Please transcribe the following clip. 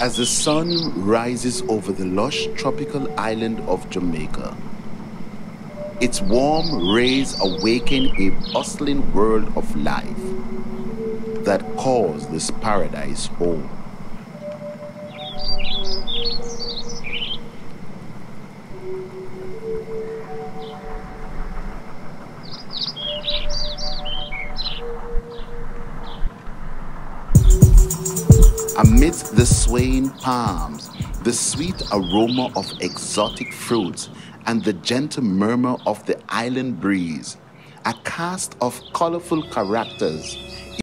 As the sun rises over the lush tropical island of Jamaica, its warm rays awaken a bustling world of life that calls this paradise home. Amidst the swaying palms, the sweet aroma of exotic fruits, and the gentle murmur of the island breeze, a cast of colorful characters